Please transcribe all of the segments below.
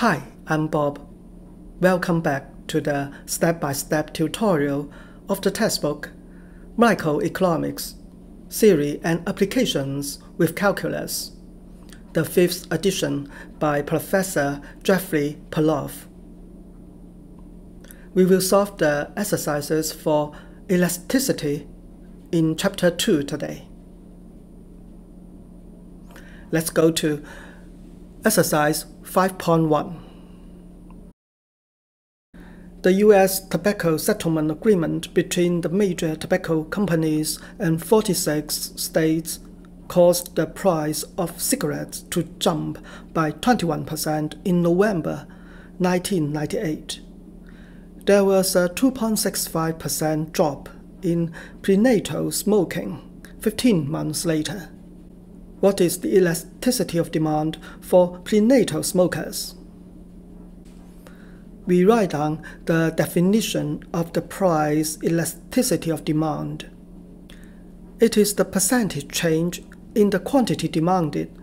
Hi, I'm Bob. Welcome back to the step-by-step tutorial of the textbook Microeconomics, Theory and Applications with Calculus, the fifth edition by Professor Jeffrey Perloff. We will solve the exercises for elasticity in chapter 2 today. Let's go to exercise 5.1 The U.S. Tobacco Settlement Agreement between the major tobacco companies and 46 states caused the price of cigarettes to jump by 21% in November 1998. There was a 2.65% drop in prenatal smoking 15 months later. What is the elasticity of demand for prenatal smokers? We write down the definition of the price elasticity of demand. It is the percentage change in the quantity demanded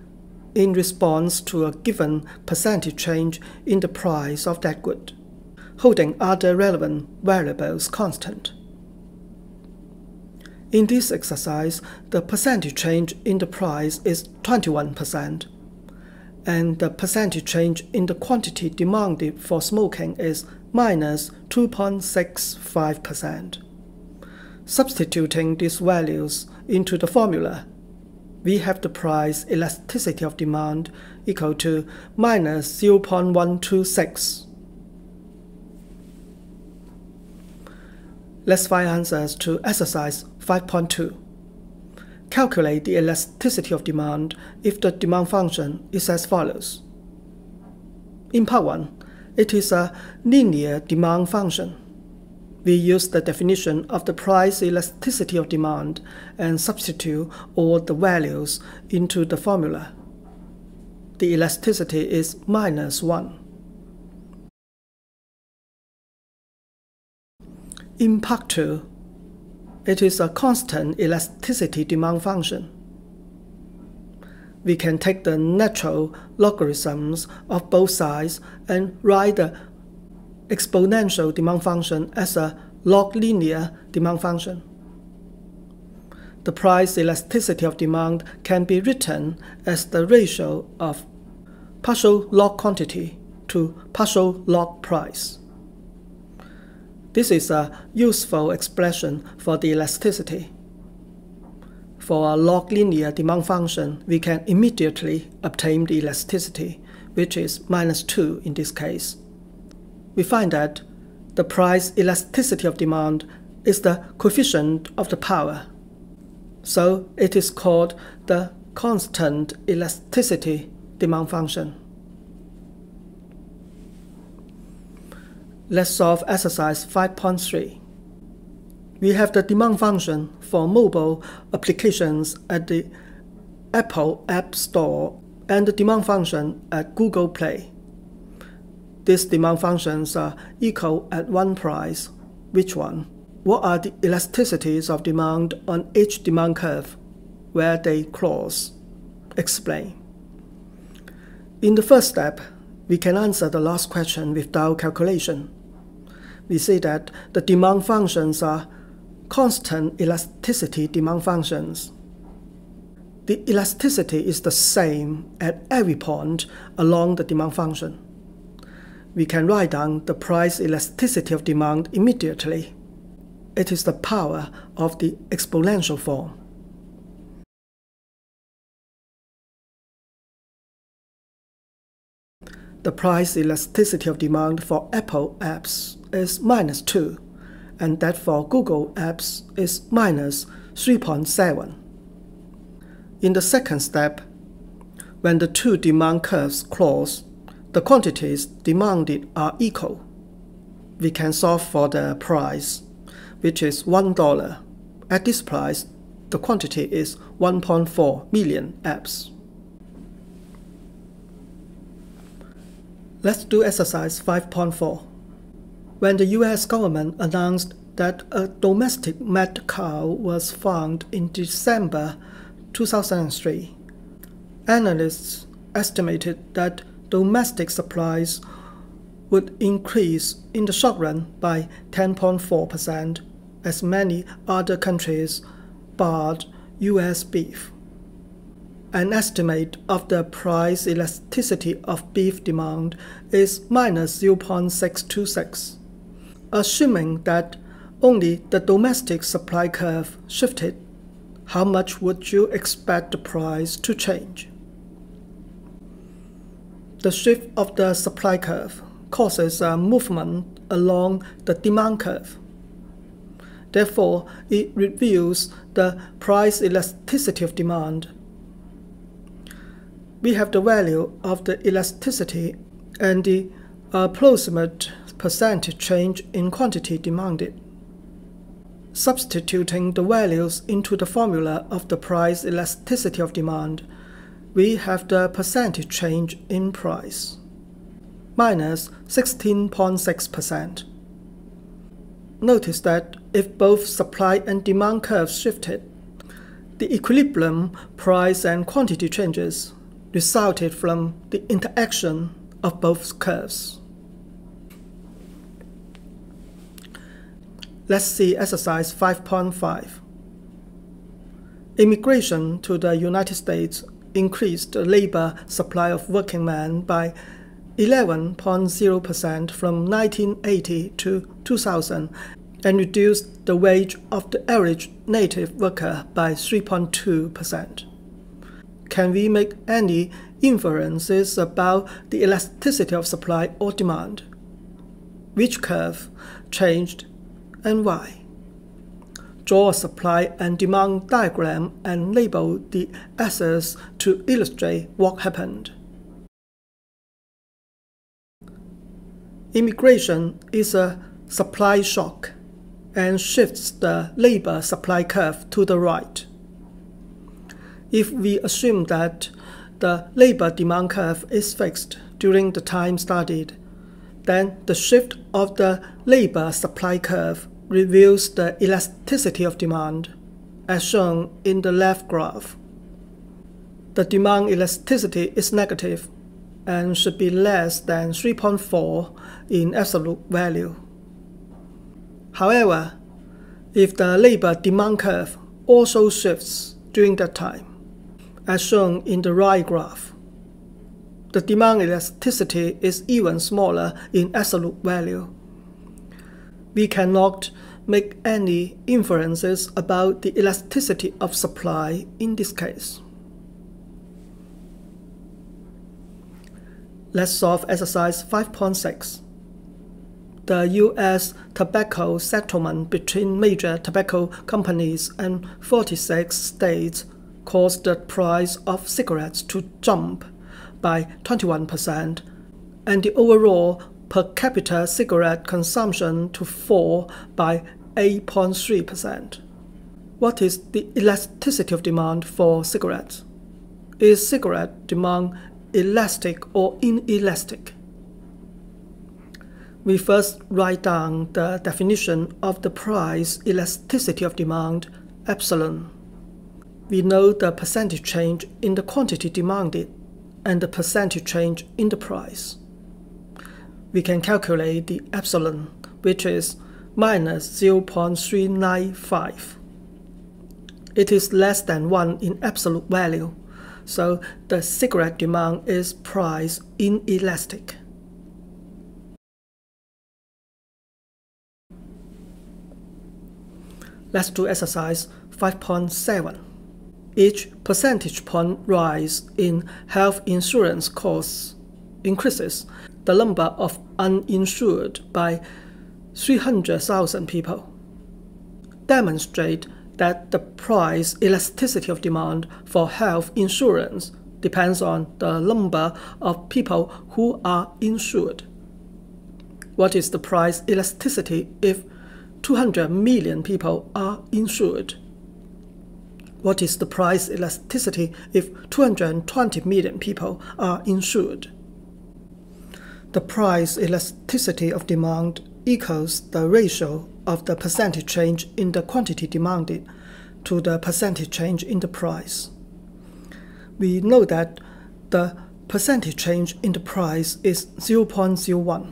in response to a given percentage change in the price of that good, holding other relevant variables constant. In this exercise, the percentage change in the price is 21%, and the percentage change in the quantity demanded for smoking is minus 2.65%. Substituting these values into the formula, we have the price elasticity of demand equal to minus 0.126. Let's find answers to exercise 5.2. Calculate the elasticity of demand if the demand function is as follows. In part 1, it is a linear demand function. We use the definition of the price elasticity of demand and substitute all the values into the formula. The elasticity is minus 1. In part 2, it is a constant elasticity demand function. We can take the natural logarithms of both sides and write the exponential demand function as a log linear demand function. The price elasticity of demand can be written as the ratio of partial log quantity to partial log price. This is a useful expression for the elasticity. For a log linear demand function, we can immediately obtain the elasticity, which is minus 2 in this case. We find that the price elasticity of demand is the coefficient of the power. So it is called the constant elasticity demand function. Let's solve exercise 5.3. We have the demand function for mobile applications at the Apple App Store and the demand function at Google Play. These demand functions are equal at one price. Which one? What are the elasticities of demand on each demand curve where they cross? Explain. In the first step, we can answer the last question without calculation we see that the demand functions are constant elasticity demand functions. The elasticity is the same at every point along the demand function. We can write down the price elasticity of demand immediately. It is the power of the exponential form. The price elasticity of demand for Apple apps is minus 2, and that for Google apps is minus 3.7. In the second step, when the two demand curves cross, the quantities demanded are equal. We can solve for the price, which is $1. At this price, the quantity is 1.4 million apps. Let's do exercise 5.4. When the US government announced that a domestic mad cow was found in December 2003, analysts estimated that domestic supplies would increase in the short run by 10.4%, as many other countries barred US beef. An estimate of the price elasticity of beef demand is minus 0.626, assuming that only the domestic supply curve shifted. How much would you expect the price to change? The shift of the supply curve causes a movement along the demand curve. Therefore, it reveals the price elasticity of demand. We have the value of the elasticity and the approximate percentage change in quantity demanded. Substituting the values into the formula of the price elasticity of demand, we have the percentage change in price, minus 16.6%. Notice that if both supply and demand curves shifted, the equilibrium price and quantity changes resulted from the interaction of both curves. Let's see exercise 5.5. Immigration to the United States increased the labor supply of working men by 11.0% from 1980 to 2000 and reduced the wage of the average native worker by 3.2%. Can we make any inferences about the elasticity of supply or demand? Which curve changed and why. Draw a supply and demand diagram and label the axes to illustrate what happened. Immigration is a supply shock and shifts the labor supply curve to the right. If we assume that the labor demand curve is fixed during the time studied, then the shift of the labor supply curve reveals the elasticity of demand, as shown in the left graph. The demand elasticity is negative and should be less than 3.4 in absolute value. However, if the labor demand curve also shifts during that time, as shown in the right graph, the demand elasticity is even smaller in absolute value we cannot make any inferences about the elasticity of supply in this case. Let's solve exercise 5.6. The U.S. tobacco settlement between major tobacco companies and 46 states caused the price of cigarettes to jump by 21%, and the overall per capita cigarette consumption to fall by 8.3%. What is the elasticity of demand for cigarettes? Is cigarette demand elastic or inelastic? We first write down the definition of the price elasticity of demand, epsilon. We know the percentage change in the quantity demanded and the percentage change in the price we can calculate the epsilon, which is minus 0.395. It is less than 1 in absolute value, so the cigarette demand is price inelastic. Let's do exercise 5.7. Each percentage point rise in health insurance costs increases the number of uninsured by 300,000 people. Demonstrate that the price elasticity of demand for health insurance depends on the number of people who are insured. What is the price elasticity if 200 million people are insured? What is the price elasticity if 220 million people are insured? The price elasticity of demand equals the ratio of the percentage change in the quantity demanded to the percentage change in the price. We know that the percentage change in the price is 0.01.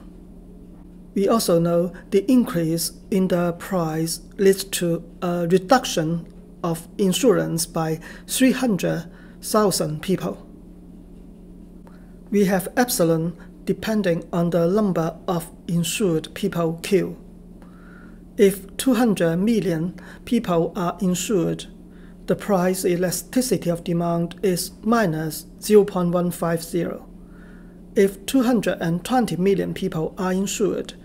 We also know the increase in the price leads to a reduction of insurance by 300,000 people. We have epsilon depending on the number of insured people Q. If 200 million people are insured, the price elasticity of demand is minus 0.150. If 220 million people are insured,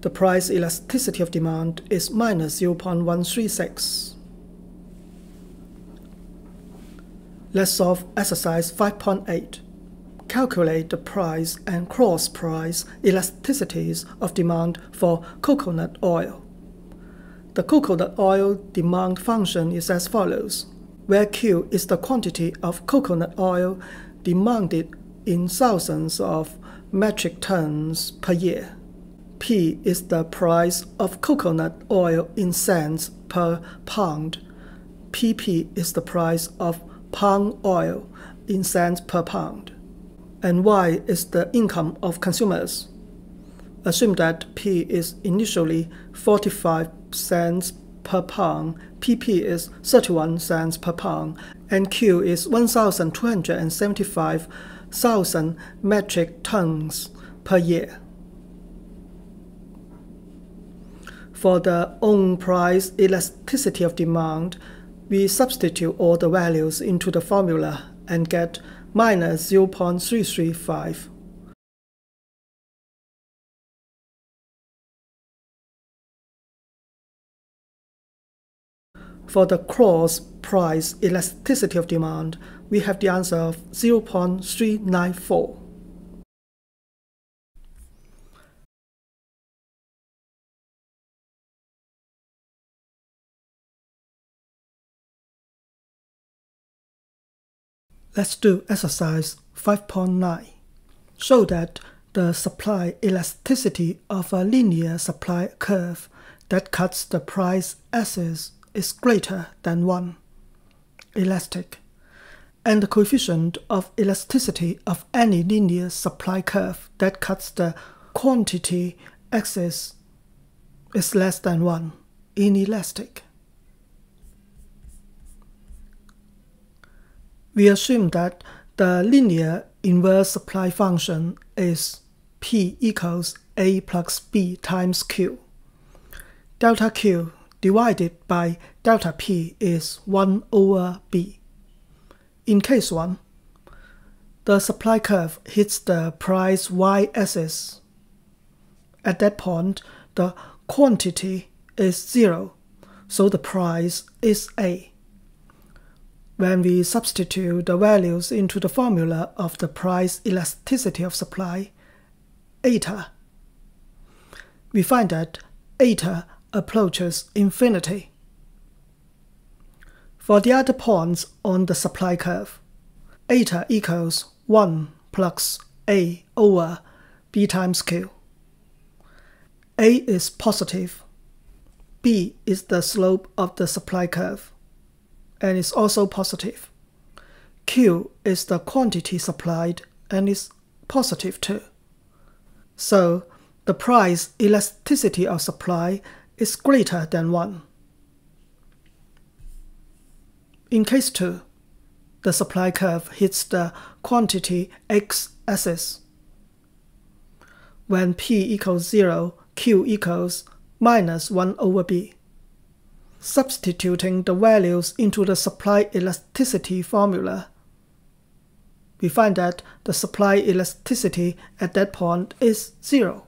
the price elasticity of demand is minus 0.136. Let's solve exercise 5.8. Calculate the price and cross price elasticities of demand for coconut oil. The coconut oil demand function is as follows, where Q is the quantity of coconut oil demanded in thousands of metric tons per year. P is the price of coconut oil in cents per pound. PP is the price of palm oil in cents per pound. And Y is the income of consumers. Assume that P is initially 45 cents per pound, PP is 31 cents per pound, and Q is 1,275,000 metric tons per year. For the own price elasticity of demand, we substitute all the values into the formula and get minus 0.335. For the cross price elasticity of demand, we have the answer of 0.394. Let's do exercise 5.9. Show that the supply elasticity of a linear supply curve that cuts the price axis is greater than 1, elastic, and the coefficient of elasticity of any linear supply curve that cuts the quantity axis is less than 1, inelastic. We assume that the linear inverse supply function is P equals A plus B times Q. Delta Q divided by delta P is 1 over B. In case 1, the supply curve hits the price y-axis. At that point, the quantity is 0, so the price is A. When we substitute the values into the formula of the price elasticity of supply, eta, we find that eta approaches infinity. For the other points on the supply curve, eta equals 1 plus A over B times Q. A is positive, B is the slope of the supply curve, and is also positive. Q is the quantity supplied and is positive too. So, the price elasticity of supply is greater than 1. In case 2, the supply curve hits the quantity x-axis. When p equals 0, q equals minus 1 over b. Substituting the values into the supply elasticity formula, we find that the supply elasticity at that point is 0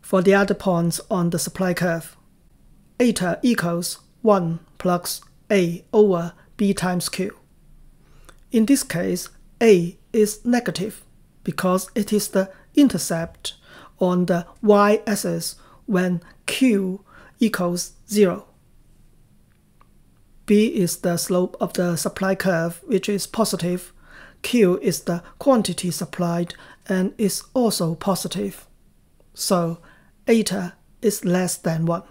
for the other points on the supply curve. Eta equals 1 plus A over B times Q. In this case, A is negative because it is the intercept on the y-axis when Q equals 0. B is the slope of the supply curve, which is positive. Q is the quantity supplied and is also positive. So eta is less than 1.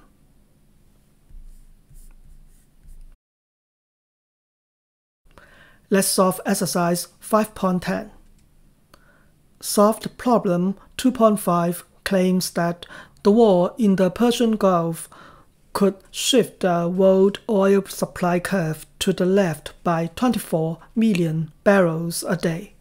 Let's solve exercise 5.10. Solved problem 2.5 claims that the war in the Persian Gulf could shift the world oil supply curve to the left by 24 million barrels a day,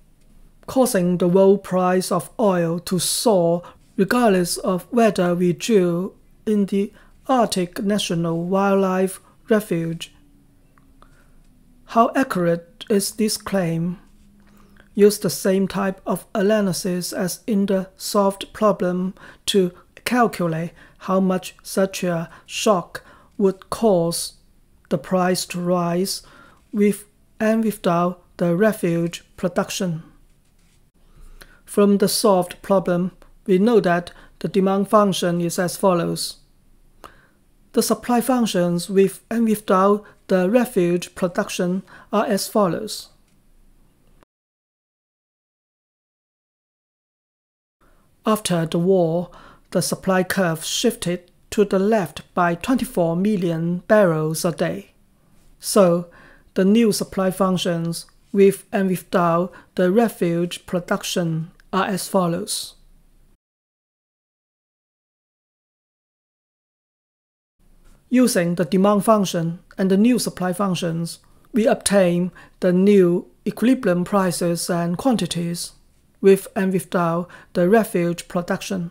causing the world price of oil to soar regardless of whether we drill in the Arctic National Wildlife Refuge. How accurate is this claim? Use the same type of analysis as in the solved problem to calculate how much such a shock would cause the price to rise with and without the refuge production. From the solved problem, we know that the demand function is as follows. The supply functions with and without the refuge production are as follows. After the war, the supply curve shifted to the left by 24 million barrels a day. So, the new supply functions with and without the refuge production are as follows. Using the demand function and the new supply functions, we obtain the new equilibrium prices and quantities with and without the refuge production.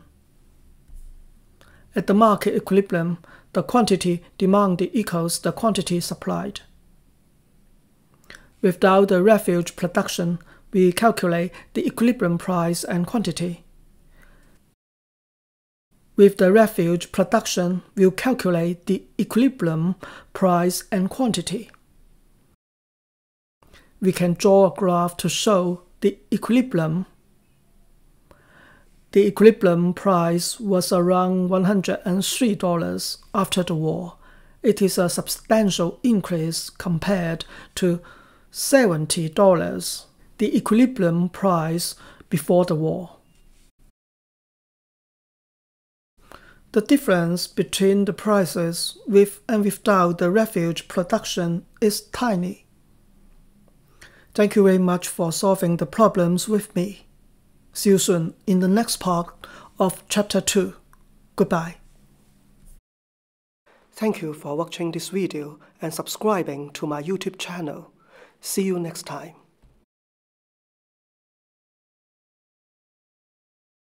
At the market equilibrium, the quantity demanded equals the quantity supplied. Without the refuge production, we calculate the equilibrium price and quantity. With the refuge production, we'll calculate the equilibrium price and quantity. We can draw a graph to show the equilibrium. The equilibrium price was around $103 after the war. It is a substantial increase compared to $70, the equilibrium price before the war. The difference between the prices with and without the refuge production is tiny. Thank you very much for solving the problems with me. See you soon in the next part of Chapter 2. Goodbye. Thank you for watching this video and subscribing to my YouTube channel. See you next time.